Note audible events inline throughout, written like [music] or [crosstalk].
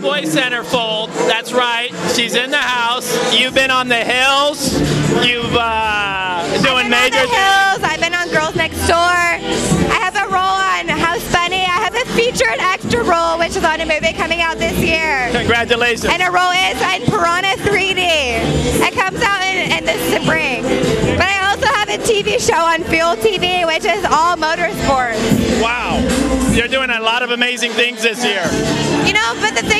Playboy Centerfold. That's right. She's in the house. You've been on the hills. You've uh, doing I've been major on the hills. I've been on Girls Next Door. I have a role on House Bunny. I have a featured extra role, which is on a movie coming out this year. Congratulations. And a role is in Piranha 3D. It comes out in, in the spring. But I also have a TV show on Fuel TV, which is all motorsports. Wow. You're doing a lot of amazing things this year. You know, but the thing is, is what's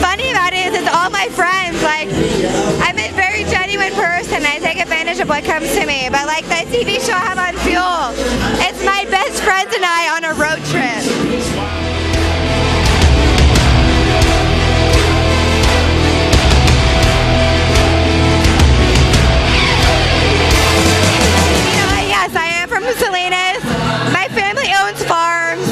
funny about it is, it's all my friends. Like, I'm a very genuine person. I take advantage of what comes to me. But like that TV show I have on Fuel, it's my best friends and I on a road trip. You yes, I am from Salinas. My family owns farms.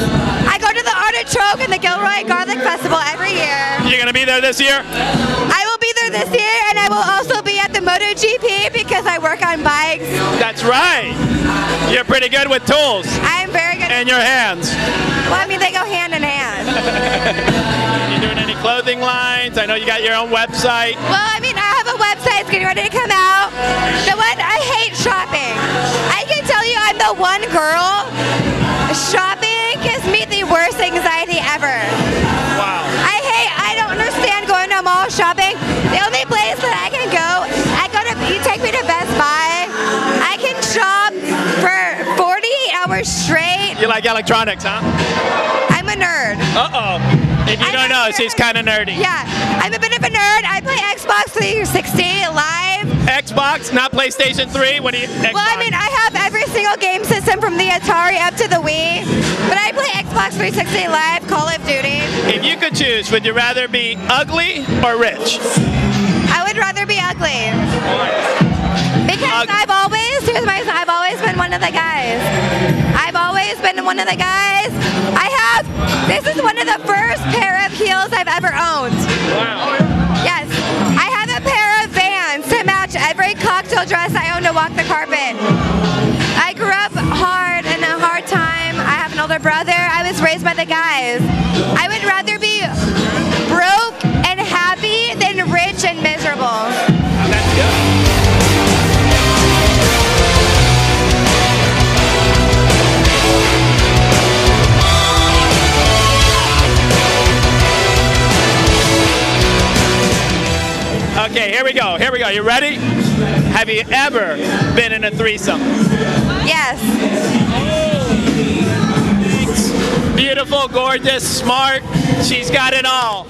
I go to the Artichoke and the Gilroy Garlic Festival every year. You're going to be there this year? I will be there this year, and I will also be at the MotoGP because I work on bikes. That's right. You're pretty good with tools I am very good. and your hands. Well, I mean, they go hand in hand. Are [laughs] you doing any clothing lines? I know you got your own website. Well, I mean, I have a website. It's getting ready to come out. The one I hate shopping. I can tell you, I'm the one girl. You like electronics, huh? I'm a nerd. Uh-oh. If you I'm don't know, she's kind of nerdy. Yeah, I'm a bit of a nerd. I play Xbox 360 live. Xbox, not PlayStation 3. What do you? Xbox. Well, I mean, I have every single game system from the Atari up to the Wii, but I play Xbox 360 live, Call of Duty. if you could choose, would you rather be ugly or rich? I would rather be ugly. Of the guys. I've always been one of the guys. I have, this is one of the first pair of heels I've ever owned. Wow. Yes, I have a pair of Vans to match every cocktail dress I own to walk the carpet. I grew up hard in a hard time. I have an older brother. I was raised by the guys. I would rather be broke and happy than rich and miserable. Okay, here we go. Here we go. You ready? Have you ever been in a threesome? Yes. Beautiful, gorgeous, smart. She's got it all.